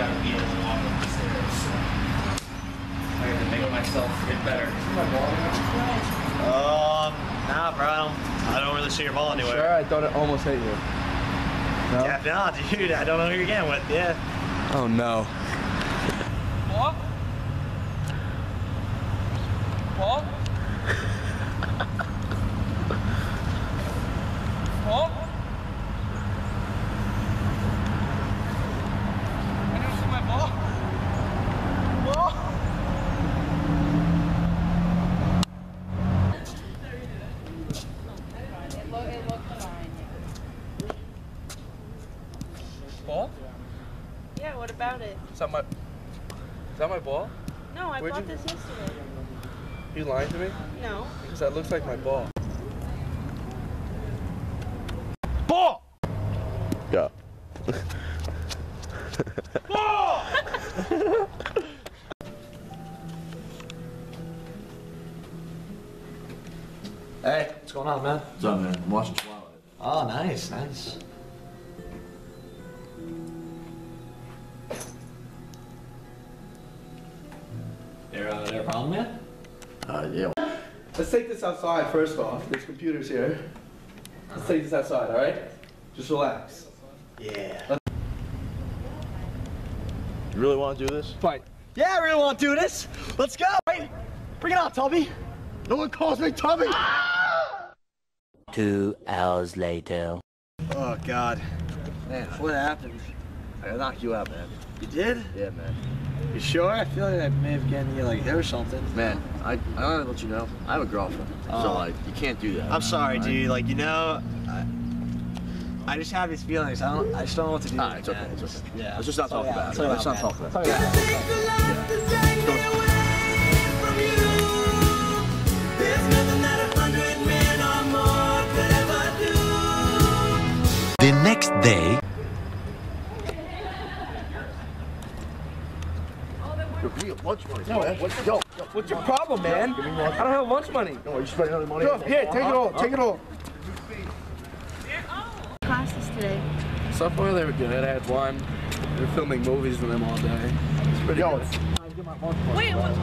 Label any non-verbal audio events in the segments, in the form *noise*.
gotta be able to walk up the stairs. So. I to make myself get better. Um, nah, bro. I don't, I don't really see your ball anywhere. Sure, I thought it almost hit you. No? Yeah, nah, dude. I don't know who you're getting with. Yeah. Oh no. What? What? Ball? Yeah, what about it? Is that my Is that my ball? No, I Where'd bought you- this yesterday. You lying to me? No. Because that looks like my ball. Ball! Go. *laughs* Hey, what's going on, man? What's up, man? I'm watching Twilight. Oh, nice, nice. There, there a problem yet? Uh, yeah. Let's take this outside first off. There's computers here. Let's take this outside, alright? Just relax. Yeah. You really want to do this? Fine. Yeah, I really want to do this. Let's go. Hey, bring it on, Tubby. No one calls me Tubby! Two hours later. Oh, God. Man, what happened? I knocked you out, man. You did? Yeah, man. You sure? I feel like I may have gotten you like hit or something. Man, I, I don't to let you know. I have a girlfriend. Oh. So, like, you can't do that. I'm sorry, Alright? dude. Like, you know, I, I just have these feelings. I don't. I just don't know what to do. Ah, it's okay, man. it's okay. Yeah. Let's just not Sorry, talk yeah, about it. sorry Let's not man. talk about it. Sorry about it. The next day. Yo, give me a lunch money. No, what's, yo, yo, What's your problem, man? Give me more. I don't have lunch money. No, are you spending other money? Yo, here, take it all. Take it all. Classes today. So far, they were good. I had one. They were filming movies with them all day. It's pretty Yo, good. Wait, what?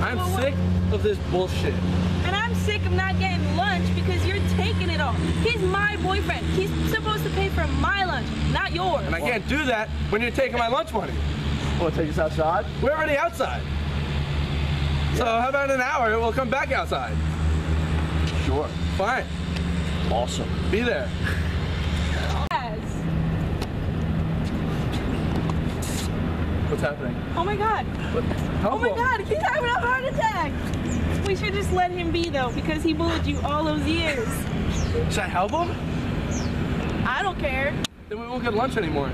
I'm sick of this bullshit. And I'm sick of not getting lunch because you're taking it all. He's my boyfriend. He's supposed to pay for my lunch, not yours. And I can't do that when you're taking my lunch money. Want to take us outside? We're already outside. So how about an hour? We'll come back outside. Sure. Fine. Awesome. Be there. Yes. What's happening? Oh my god. Help Oh my him. god, he's having a heart attack. We should just let him be though, because he bullied you all those years. Should I help him? I don't care. Then we won't get lunch anymore.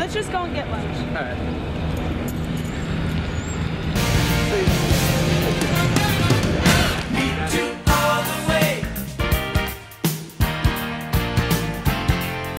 Let's just go and get lunch. All right.